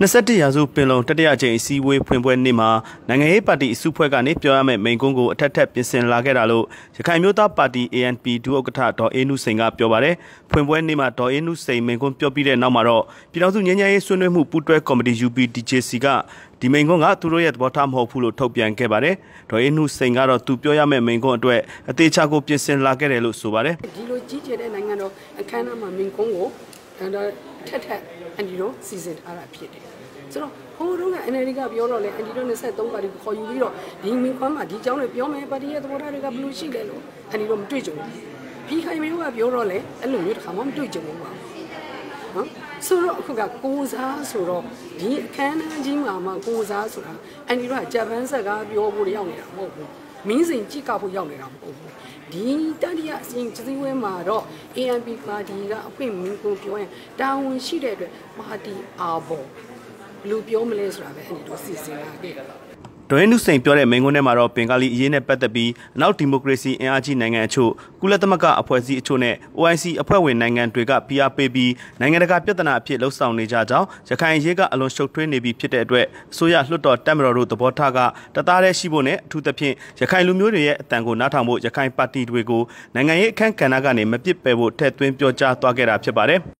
21ရာစုပင်လုံတတိယကြိမ်အစည်းအဝေးဖွင့်ပွဲနေ့မှာနိုင်ငံရေးပါတီအစုဖွဲ့ကနေပြောရမယ့်မိန့်ခွန်းကိုအထက်ထက်ပြင်ဆင်လာခဲ့တာလို့ရခိုင်မျိုးသားပါတီ ANP ဒုဥက္ကဋ္ဌဒေါ်အေးနုစိန်ကပြောပါတယ်။ဖွင့်ပွဲနေ့မှာဒေါ်အေးနုစိန်မိန့်ခွန်းပြောပြီးတဲ့နောက်မှာတော့ပြည်ထောင်စုငြိမ်းချမ်းရေးဆွေးနွေးမှုပူးတွဲကော်မတီ UPDJC ကဒီမိန့်ခွန်းကသူတို့ရဲ့သဘောထားမဟုတ်ဘူးလို့ထုတ်ပြန်ခဲ့ပါတယ်။ဒေါ်အေးနုစိန်ကတော့သူပြောရမယ့်မိန့်ခွန်းအတွက်အသေးချာကိုပြင်ဆင်လာခဲ့တယ်လို့ဆိုပါတယ်။ဒီလိုကြီးကျယ်တဲ့နိုင်ငံတော်အခမ်းအနားမှာမိန့်ခွန်းကို ဒါထက်ထက်အန်တီတို့စီစဉ်ထားတာဖြစ်တယ်ဆိုတော့ဟိုတုန်းက NLD ကပြောတော့လေအန်တီတို့23ပါတီကိုခေါ်ယူပြီးတော့ဒီမင်းခွမ်းမှာဒီကြောင်းတွေပြောမယ်ပါတီရဲ့သဘောထားတွေကဘယ်လိုရှိလဲလို့အန်တီတို့မတွေ့ကြဘူးဖီခိုင်မင်းကပြောတော့လေအဲ့လိုမျိုးတစ်ခါမှမတွေ့ကြဘူးပါနော်ဆိုတော့အခုကကိုစားဆိုတော့ဒီအခမ်းအနားကြီးမှာမှကိုစားဆိုတာအန်တီတို့ကဂျပန်စကားပြောဖို့ရောက်နေတာမဟုတ်ဘူး မင်းစိန်ကြည့်ကဖို့ရောက်နေတာမဟုတ်ဘူးဒီတတိယအစဉ်စည်းဝဲမှာတော့ ANP ပါတီကအဖွင့်မင်းကိုပြောရင်တာဝန်ရှိတဲ့အတွက်ပါတီအာဘော်ဘယ်လိုပြောမလဲဆိုတာပဲအဲ့ဒီတော့စီစဉ်လာခဲ့တာ ဒွိုင်းနုစိန်ပြောတဲ့မိန့်ခွန်းထဲမှာတော့ဘင်္ဂလီအရေးနဲ့ပတ်သက်ပြီးအနောက်ဒီမိုကရေစီအင်အားကြီးနိုင်ငံအချို့ကုလသမဂ္ဂအဖွဲ့အစည်းအချို့နဲ့ OIC အဖွဲ့ဝင်နိုင်ငံတွေကဖိအားပေးပြီးနိုင်ငံတကာပြဿနာအဖြစ်လှုံ့ဆော်နေကြကြောင်းရခိုင်အရေးကအလွန်ရှုပ်ထွေးနေပြီဖြစ်တဲ့အတွက်အစိုးရလွှတ်တော်တက်မတော်တို့သဘောထားကတသားတည်းရှိဖို့နဲ့အထူးသဖြင့်ရခိုင်လူမျိုးတွေရဲ့အတန်ကိုနားထောင်ဖို့ရခိုင်ပါတီတွေကိုနိုင်ငံရေးအခမ်းကဏ္ဍကနေမပစ်ပယ်ဖို့ထည့်သွင်းပြောကြားသွားခဲ့တာဖြစ်ပါတယ်။